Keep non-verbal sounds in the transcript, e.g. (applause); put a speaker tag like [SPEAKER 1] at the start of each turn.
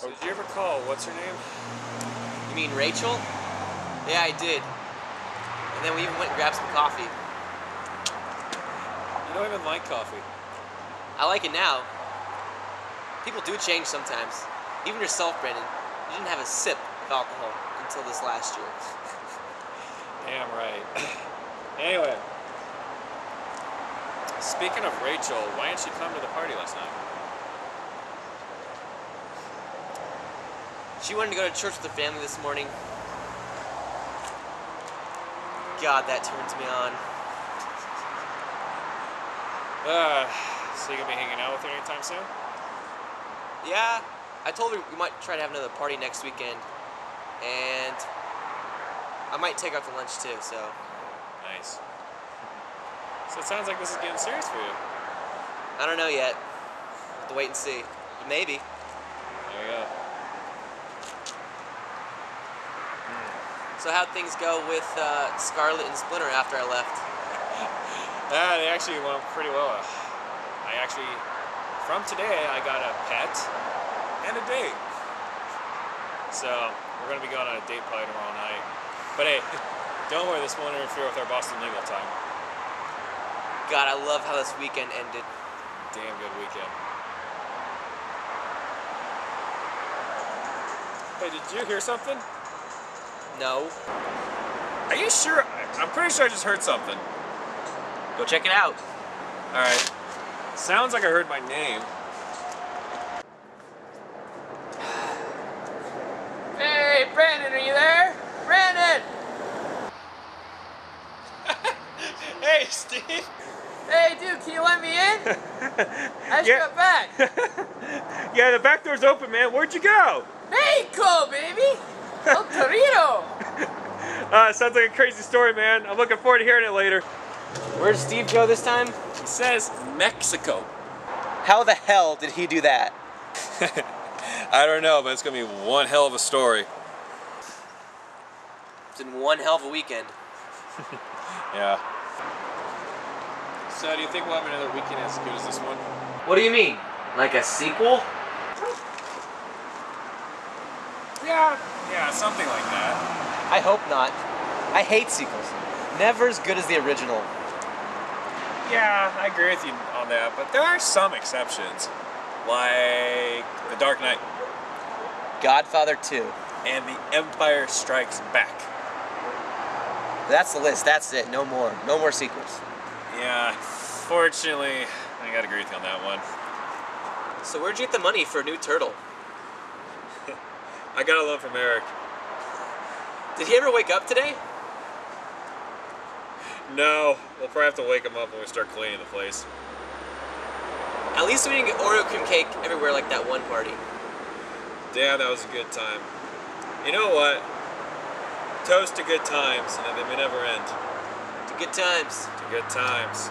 [SPEAKER 1] So did you ever call, what's her name?
[SPEAKER 2] You mean Rachel? Yeah, I did. And then we even went and grabbed some coffee.
[SPEAKER 1] You don't even like coffee.
[SPEAKER 2] I like it now. People do change sometimes. Even yourself, Brandon. You didn't have a sip of alcohol until this last year. (laughs)
[SPEAKER 1] Damn right. (coughs) anyway. Speaking of Rachel, why didn't she come to the party last night?
[SPEAKER 2] She wanted to go to church with her family this morning. God, that turns me on.
[SPEAKER 1] Uh, so you gonna be hanging out with her anytime soon?
[SPEAKER 2] Yeah, I told her we might try to have another party next weekend. And I might take out to lunch too, so.
[SPEAKER 1] Nice. So it sounds like this is getting serious for you.
[SPEAKER 2] I don't know yet. Have to wait and see. Maybe.
[SPEAKER 1] There you go.
[SPEAKER 2] So how'd things go with uh, Scarlet and Splinter after I left?
[SPEAKER 1] Ah, (laughs) they actually went pretty well. I actually, from today, I got a pet and a date. So we're gonna be going on a date probably tomorrow night. But hey, (laughs) don't worry, this won't interfere with our Boston legal time.
[SPEAKER 2] God, I love how this weekend ended.
[SPEAKER 1] Damn good weekend. Hey, did you hear something?
[SPEAKER 2] No.
[SPEAKER 1] Are you sure? I- I'm pretty sure I just heard something.
[SPEAKER 2] Go check it out.
[SPEAKER 1] All right. Sounds like I heard my name.
[SPEAKER 2] Hey, Brandon, are you there? Brandon! (laughs)
[SPEAKER 1] Hey, Steve.
[SPEAKER 2] Hey, dude, can you let me in? (laughs) I just
[SPEAKER 1] Yeah.
[SPEAKER 2] got back. (laughs)
[SPEAKER 1] yeah, the back door's open, man. Where'd you go?
[SPEAKER 2] Mexico, baby! El Torito! (laughs)
[SPEAKER 1] Uh, sounds like a crazy story, man. I'm looking forward to hearing it later.
[SPEAKER 2] Where did Steve go this time?
[SPEAKER 1] He says Mexico.
[SPEAKER 2] How the hell did he do that? (laughs)
[SPEAKER 1] I don't know, but it's gonna be one hell of a story.
[SPEAKER 2] It's in one hell of a weekend. (laughs)
[SPEAKER 1] Yeah. So, do you think we'll have another weekend as good as this one?
[SPEAKER 2] What do you mean? Like a sequel?
[SPEAKER 1] Yeah. Yeah, something like that.
[SPEAKER 2] I hope not. I hate sequels. Never as good as the original.
[SPEAKER 1] Yeah, I agree with you on that, but there are some exceptions, like The Dark Knight
[SPEAKER 2] Godfather 2.
[SPEAKER 1] and The Empire Strikes Back.
[SPEAKER 2] That's the list. That's it. No more. No more sequels.
[SPEAKER 1] Yeah, fortunately, I gotta agree with you on that one.
[SPEAKER 2] So where'd you get the money for a new turtle?
[SPEAKER 1] I got a loan from Eric.
[SPEAKER 2] Did he ever wake up today?
[SPEAKER 1] No, we'll probably have to wake him up when we start cleaning the place.
[SPEAKER 2] At least we didn't get Oreo cream cake everywhere like that one party.
[SPEAKER 1] Damn, that was a good time. You know what? Toast to good times, and they may never end.
[SPEAKER 2] To good times.
[SPEAKER 1] To good times.